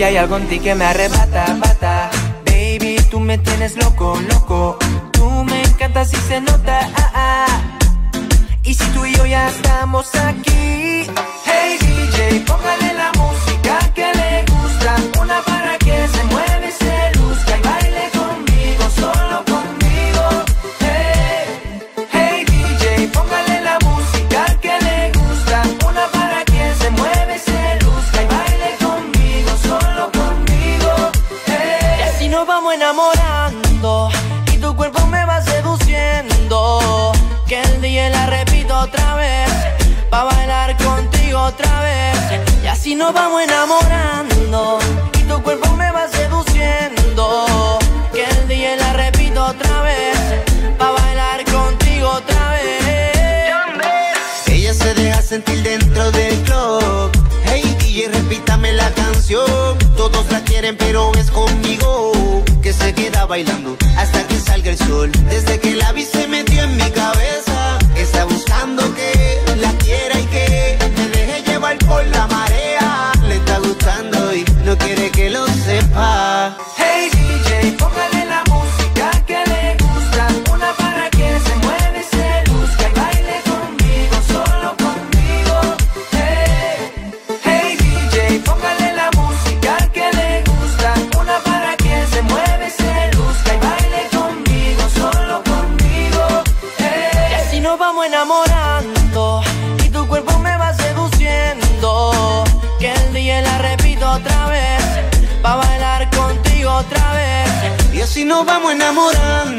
Y hay algo en ti que me arrebata, bata. Baby, tú me tienes loco, loco. Tú me encantas y se nota, ah, ah. Y si tú y yo ya estamos aquí. Nos vamos enamorando y tu cuerpo me va seduciendo. Que el día la repito otra vez, pa' bailar contigo otra vez. Y así nos vamos enamorando y tu cuerpo me va seduciendo. Que el día la repito otra vez, pa' bailar contigo otra vez. Ella se deja sentir dentro del club. Hey DJ, repítame la canción. Todos la quieren, pero es conmigo bailando hasta que salga el sol. Desde que la vi se metió en mi cabeza. Nos vamos enamorando y tu cuerpo me va seduciendo. Que el día la repito otra vez, pa' bailar contigo otra vez. Y así nos vamos enamorando